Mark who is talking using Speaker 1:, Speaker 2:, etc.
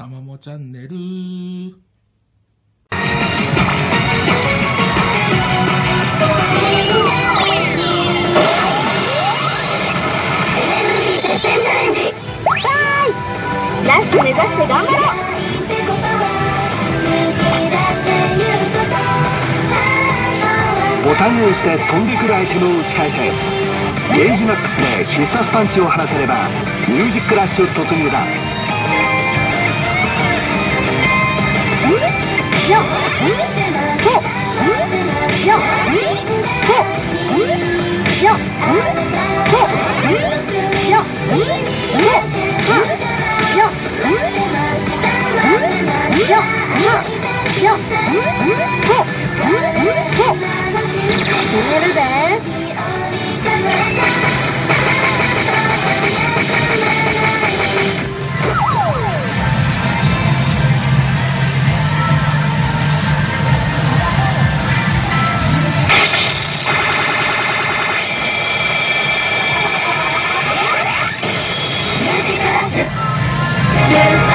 Speaker 1: たまもチャンネル。
Speaker 2: ラッシュ目指して頑張ろう！
Speaker 3: ボタンを押して飛んでくるアイテムを打ち返せ。ゲージマックスで必殺パンチを放てればミュージックラッシュ突入だ
Speaker 2: めるで。Yeah.